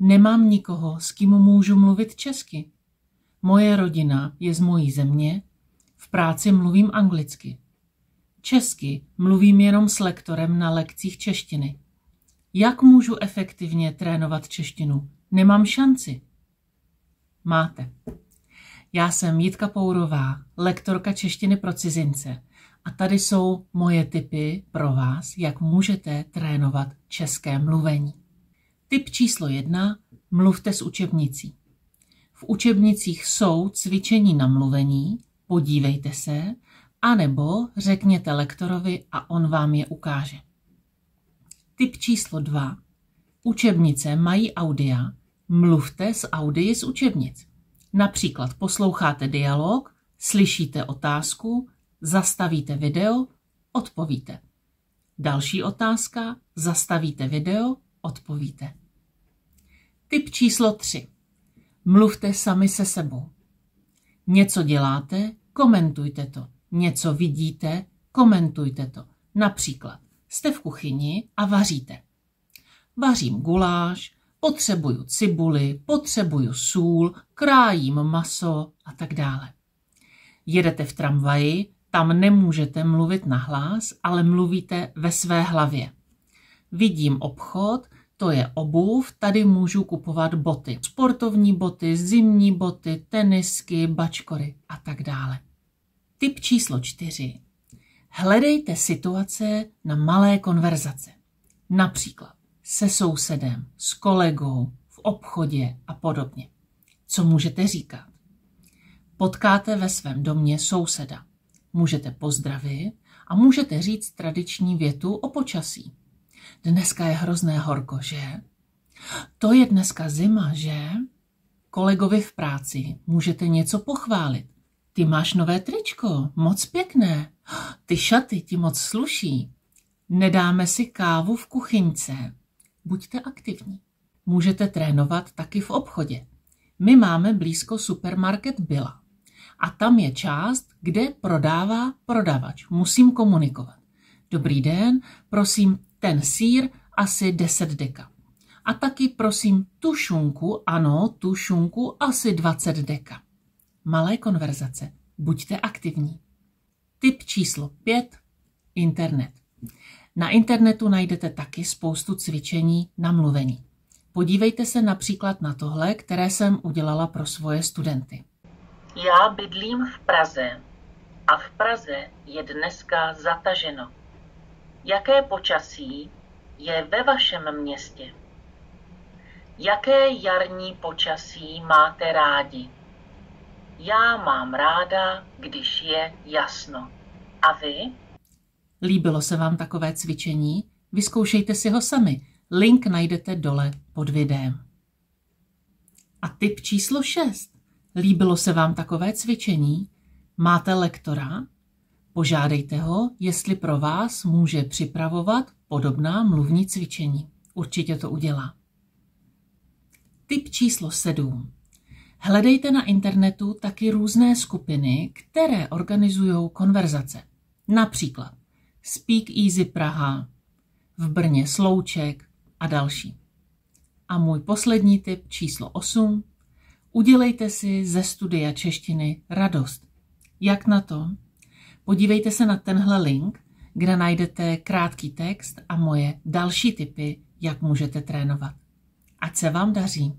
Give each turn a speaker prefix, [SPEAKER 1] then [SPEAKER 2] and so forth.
[SPEAKER 1] Nemám nikoho, s kým můžu mluvit česky. Moje rodina je z mojí země, v práci mluvím anglicky. Česky mluvím jenom s lektorem na lekcích češtiny. Jak můžu efektivně trénovat češtinu? Nemám šanci. Máte. Já jsem Jitka Pourová, lektorka češtiny pro cizince a tady jsou moje tipy pro vás, jak můžete trénovat české mluvení. Tip číslo jedna. Mluvte s učebnicí. V učebnicích jsou cvičení na mluvení, podívejte se, anebo řekněte lektorovi a on vám je ukáže. Tip číslo dva. Učebnice mají audia, mluvte s audii z učebnic. Například posloucháte dialog, slyšíte otázku, zastavíte video, odpovíte. Další otázka, zastavíte video, odpovíte. Tip číslo 3. Mluvte sami se sebou. Něco děláte, komentujte to. Něco vidíte, komentujte to. Například jste v kuchyni a vaříte. Vařím guláš, potřebuju cibuli, potřebuju sůl, krájím maso a tak dále. Jedete v tramvaji, tam nemůžete mluvit na hlas, ale mluvíte ve své hlavě. Vidím obchod, to je obuv, tady můžu kupovat boty. Sportovní boty, zimní boty, tenisky, bačkory a tak dále. Tip číslo čtyři. Hledejte situace na malé konverzace. Například se sousedem, s kolegou, v obchodě a podobně. Co můžete říkat? Potkáte ve svém domě souseda. Můžete pozdravit a můžete říct tradiční větu o počasí. Dneska je hrozné horko, že? To je dneska zima, že? Kolegovi v práci můžete něco pochválit. Ty máš nové tričko, moc pěkné. Ty šaty ti moc sluší. Nedáme si kávu v kuchyňce. Buďte aktivní. Můžete trénovat taky v obchodě. My máme blízko supermarket Byla. A tam je část, kde prodává prodavač. Musím komunikovat. Dobrý den, prosím, ten sír asi 10 deka. A taky prosím tu šunku, ano, tu šunku asi 20 deka. Malé konverzace. Buďte aktivní. Tip číslo 5. Internet. Na internetu najdete taky spoustu cvičení na mluvení. Podívejte se například na tohle, které jsem udělala pro svoje studenty.
[SPEAKER 2] Já bydlím v Praze a v Praze je dneska zataženo. Jaké počasí je ve vašem městě? Jaké jarní počasí máte rádi? Já mám ráda, když je jasno. A vy?
[SPEAKER 1] Líbilo se vám takové cvičení? Vyzkoušejte si ho sami. Link najdete dole pod videem. A tip číslo 6. Líbilo se vám takové cvičení? Máte lektora? Požádejte ho, jestli pro vás může připravovat podobná mluvní cvičení. Určitě to udělá. Tip číslo 7. Hledejte na internetu taky různé skupiny, které organizují konverzace. Například Speak Easy Praha, v Brně Slouček a další. A můj poslední tip číslo 8. Udělejte si ze studia češtiny radost. Jak na to? Podívejte se na tenhle link, kde najdete krátký text a moje další tipy, jak můžete trénovat. Ať se vám daří.